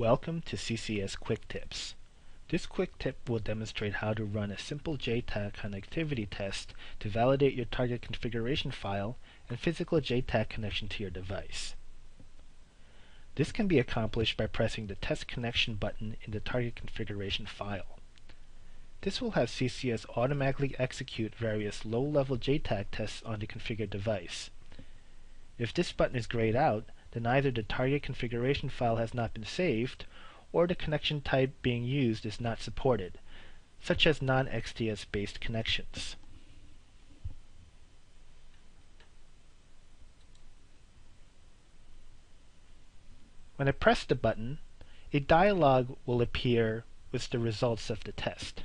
Welcome to CCS Quick Tips. This quick tip will demonstrate how to run a simple JTAG connectivity test to validate your target configuration file and physical JTAG connection to your device. This can be accomplished by pressing the Test Connection button in the target configuration file. This will have CCS automatically execute various low-level JTAG tests on the configured device. If this button is grayed out, then either the target configuration file has not been saved, or the connection type being used is not supported, such as non-XDS based connections. When I press the button, a dialog will appear with the results of the test.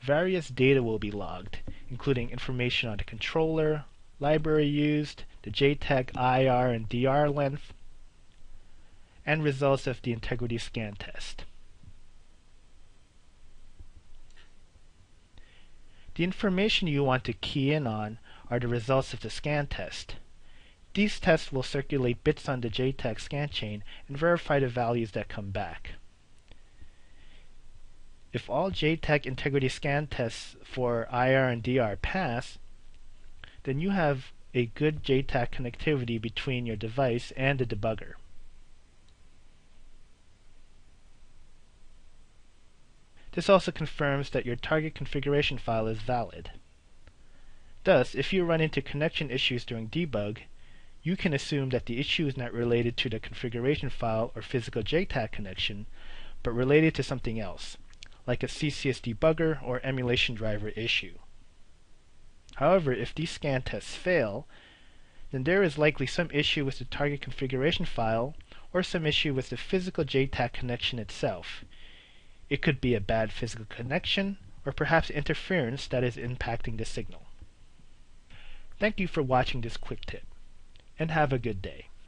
Various data will be logged, including information on the controller, library used, the JTAG IR and DR length, and results of the integrity scan test. The information you want to key in on are the results of the scan test. These tests will circulate bits on the JTAG scan chain and verify the values that come back. If all JTAG integrity scan tests for IR and DR pass, then you have a good JTAG connectivity between your device and the debugger. This also confirms that your target configuration file is valid. Thus, if you run into connection issues during debug, you can assume that the issue is not related to the configuration file or physical JTAG connection, but related to something else, like a CCS debugger or emulation driver issue. However, if these scan tests fail, then there is likely some issue with the target configuration file or some issue with the physical JTAG connection itself. It could be a bad physical connection or perhaps interference that is impacting the signal. Thank you for watching this quick tip, and have a good day.